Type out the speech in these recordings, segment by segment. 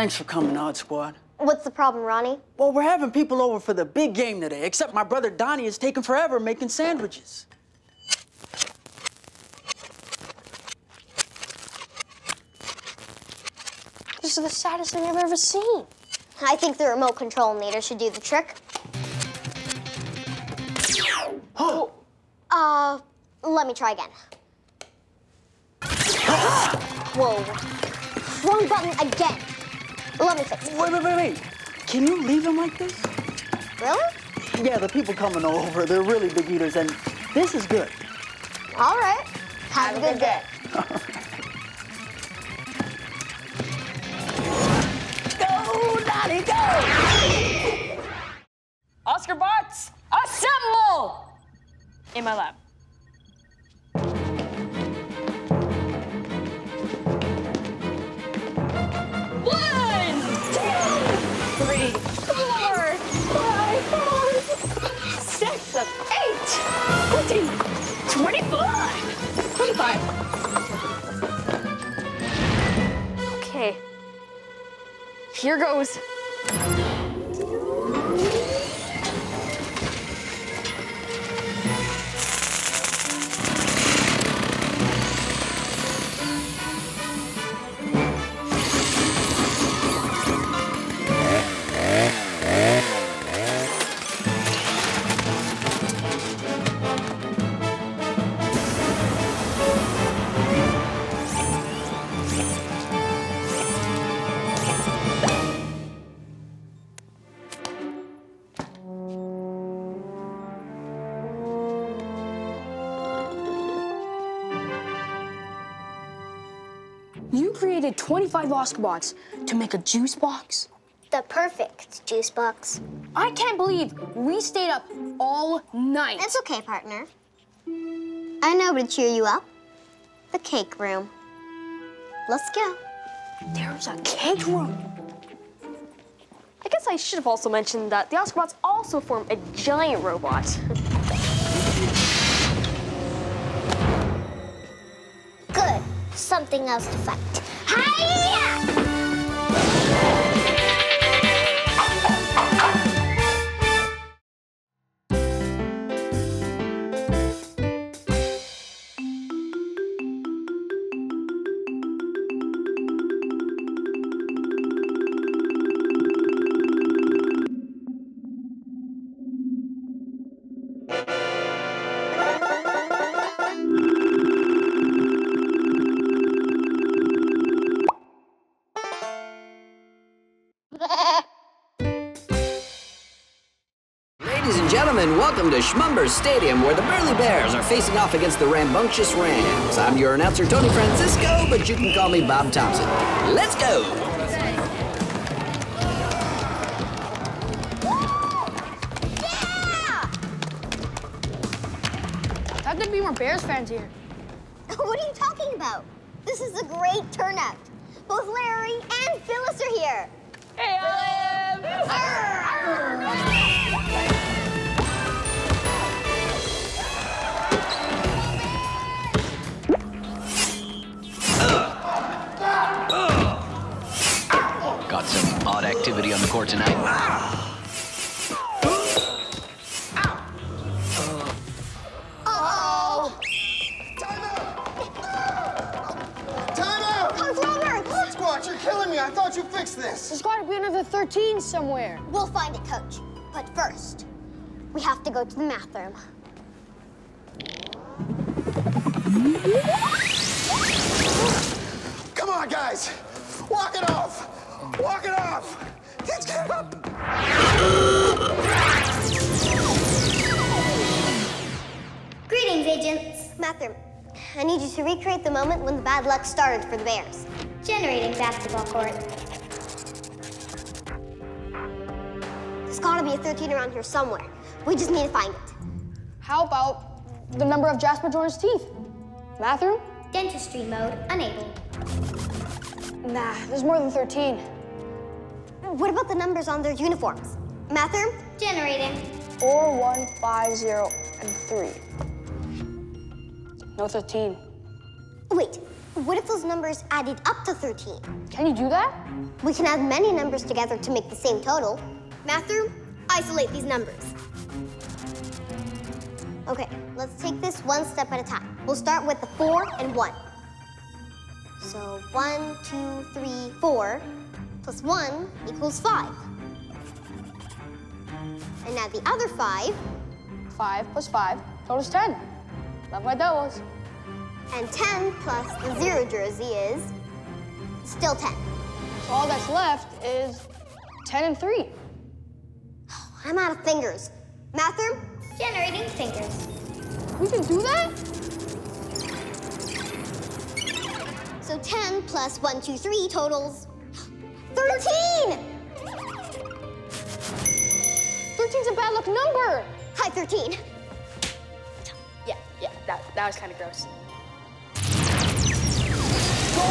Thanks for coming, Odd Squad. What's the problem, Ronnie? Well, we're having people over for the big game today, except my brother Donnie is taking forever making sandwiches. This is the saddest thing I've ever seen. I think the remote control meter should do the trick. Oh, Uh, let me try again. Whoa. Wrong button again. Let me fix it. wait, wait, wait, wait. Can you leave him like this? Really? Yeah, the people coming over, they're really big eaters, and this is good. All right. Have, a good day. Go, Donnie, go! Oscar bots, assemble! In my lab. 14, 24, 25. Okay. Here goes. You created 25 Oscar bots to make a juice box? The perfect juice box. I can't believe we stayed up all night. That's okay, partner. I know to cheer you up. The cake room. Let's go. There's a cake room. I guess I should have also mentioned that the Oscar bots also form a giant robot. Something else to fight. Welcome to Schmumber Stadium, where the Burley Bears are facing off against the rambunctious Rams. I'm your announcer, Tony Francisco, but you can call me Bob Thompson. Let's go! How'd there be more Bears fans here? What are you talking about? This is a great turnout. Both Larry and Phyllis are here. I thought you fixed this. There's gotta be another 13 somewhere. We'll find it, Coach. But first, we have to go to the math room. Come on, guys. Walk it off. Walk it off. Kids, get up. Greetings, agents. Math room. I need you to recreate the moment when the bad luck started for the Bears. Generating basketball court. There's gotta be a 13 around here somewhere. We just need to find it. How about the number of Jasper Jordan's teeth? Math room? Dentistry mode unable. Nah, there's more than 13. What about the numbers on their uniforms? Mathroom? Generating. 4, 1, 5, 0, and 3. No 13. Wait, What if those numbers added up to 13? Can you do that? We can add many numbers together to make the same total. Math room, isolate these numbers. Okay, let's take this one step at a time. We'll start with the four and one. So one, two, three, four, plus one equals five. And now the other five, 5 plus 5 totals 10. Love my doubles. And 10 plus the zero jersey is still 10. So all that's left is 10 and 3. Oh, I'm out of fingers. Math room, generating fingers. We can do that? So 10 plus 1, 2, 3 totals 13! 13's a bad luck number. Hi, 13. Yeah, yeah, that, that was kind of gross. Go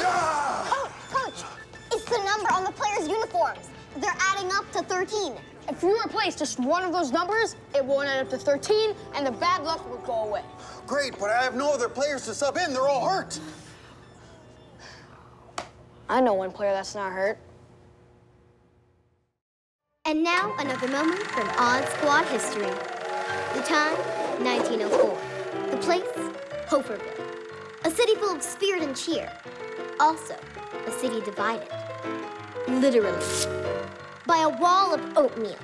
Yeah! Oh, coach, it's the number on the players' uniforms. They're adding up to 13. If you replace just one of those numbers, it won't add up to 13, and the bad luck will go away. Great, but I have no other players to sub in. They're all hurt. I know one player that's not hurt. And now, another moment from Odd Squad history. The time, 1904. The place, Hoferville. A city full of spirit and cheer. Also, a city divided. Literally. By a wall of oatmeal.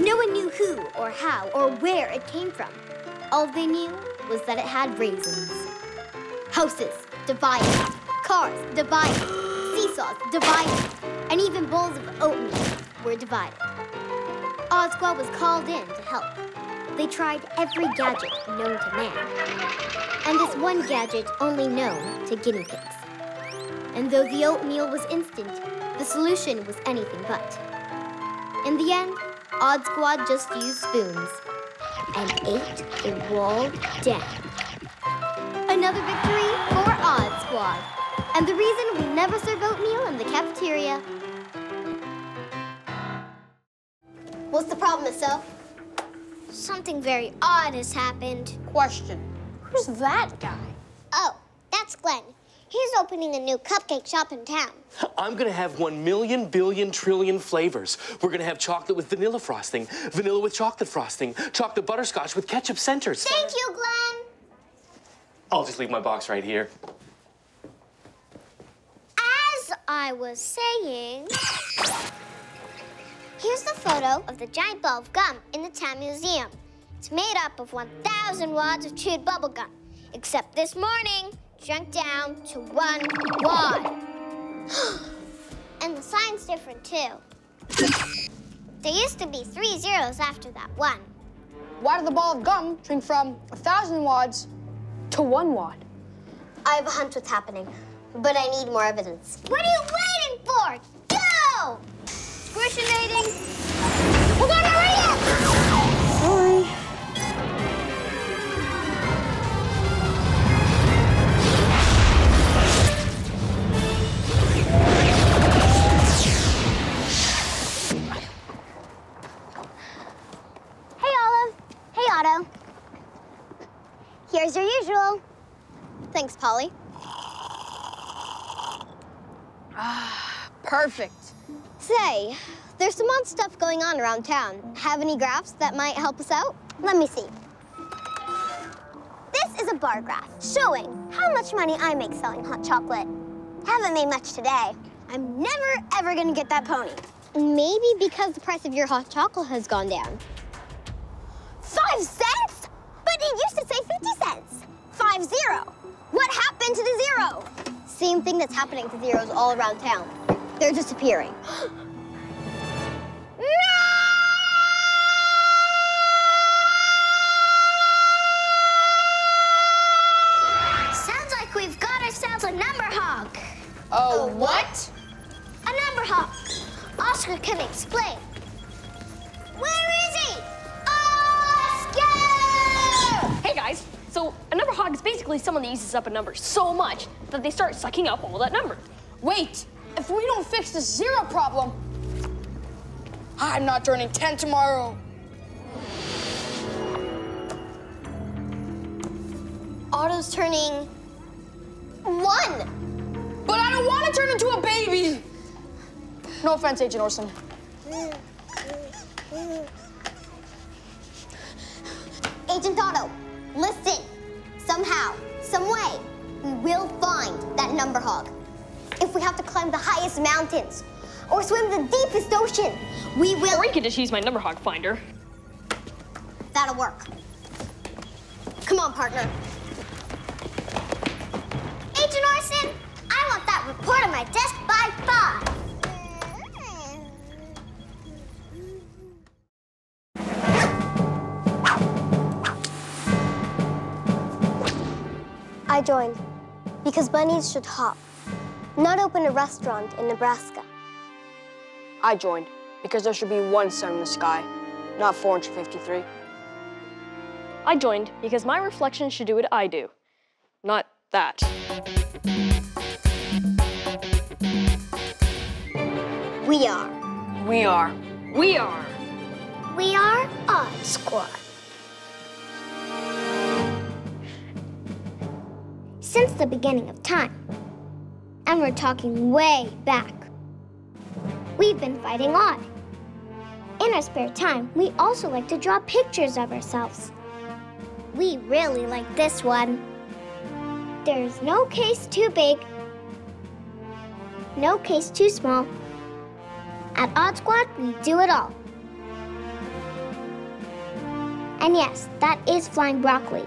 No one knew who or how or where it came from. All they knew was that it had raisins. Houses divided. Cars divided. Seesaws divided. And even bowls of oatmeal were divided. Squad was called in to help. They tried every gadget known to man. And this one gadget only known to guinea pigs. And though the oatmeal was instant, the solution was anything but. In the end, Odd Squad just used spoons and ate a walled dam. Another victory for Odd Squad. And the reason we never serve oatmeal in the cafeteria. What's the problem, Ms. O? Something very odd has happened. Question Who's that guy? Oh, that's Glenn. He's opening a new cupcake shop in town. I'm gonna have one million billion trillion flavors. We're gonna have chocolate with vanilla frosting, vanilla with chocolate frosting, chocolate butterscotch with ketchup centers. Thank you, Glenn. I'll just leave my box right here. As I was saying, here's the photo of the giant ball of gum in the town museum. It's made up of 1,000 wads of chewed bubble gum, except this morning, shrunk down to one wad. and the sign's different too. There used to be three zeros after that one. Why did the ball of gum shrink from a thousand wads to one wad? I have a hunch what's happening, but I need more evidence. What are you waiting for? Here's your usual. Thanks, Polly. Ah, perfect. Say, there's some odd stuff going on around town. Have any graphs that might help us out? Let me see. This is a bar graph showing how much money I make selling hot chocolate. Haven't made much today. I'm never, ever gonna get that pony. Maybe because the price of your hot chocolate has gone down. Five zero. What happened to the zero? Same thing that's happening to zeros all around town. They're disappearing. no! Sounds like we've got ourselves a number hog. Oh, what? A number hog. Oscar can explain. Where so a number hog is basically someone that uses up a number so much that they start sucking up all that number. Wait, if we don't fix this zero problem, I'm not turning 10 tomorrow. Otto's turning One! But I don't want to turn into a baby! No offense, Agent Orson. Agent Otto, listen. Somehow, some way, we will find that number hog. If we have to climb the highest mountains or swim the deepest ocean, we will. Or you could just use my number hog finder. That'll work. Come on, partner. Agent Orson, I want that report on my desk by five. I joined because bunnies should hop, not open a restaurant in Nebraska. I joined because there should be one sun in the sky, not 453. I joined because my reflection should do what I do, not that. We are. We are. We are. We are Odd Squad. Since the beginning of time, and we're talking way back, we've been fighting odd. In our spare time, we also like to draw pictures of ourselves. We really like this one. There's no case too big, no case too small. At Odd Squad, we do it all. And yes, that is flying broccoli.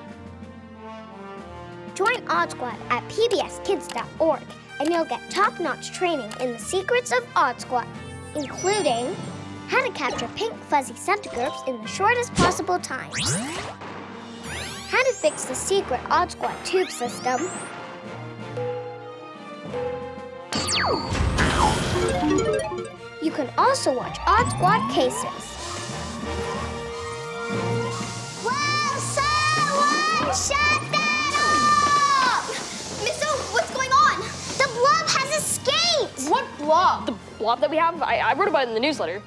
Join Odd Squad at pbskids.org and you'll get top-notch training in the secrets of Odd Squad, including how to capture pink fuzzy centigrapes in the shortest possible time, how to fix the secret Odd Squad tube system, you can also watch Odd Squad cases. Well, someone shut flop that we have, I, I wrote about it in the newsletter.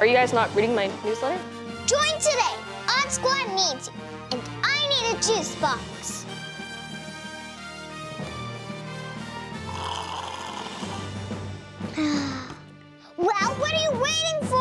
Are you guys not reading my newsletter? Join today. Odd Squad needs you. And I need a juice box. well, what are you waiting for?